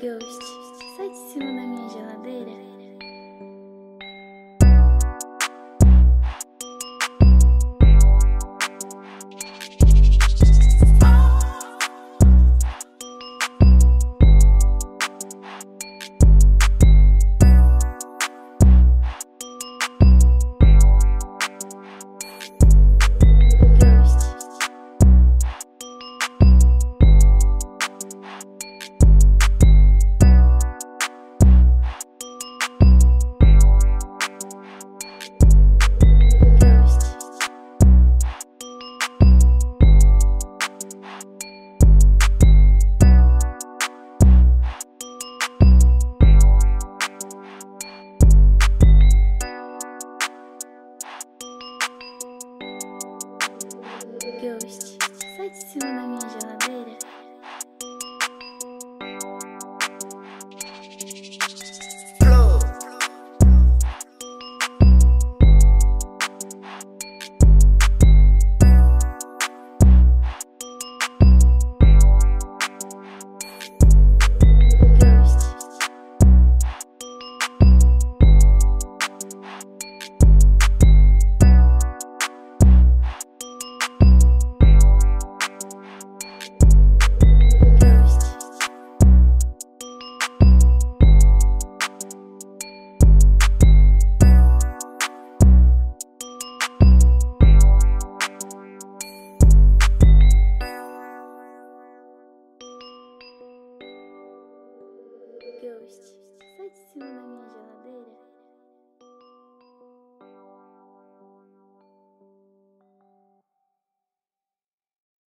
Ghost, sai de cima da minha geladeira. Ghost Satsuna göz Saç suyuna minjana değil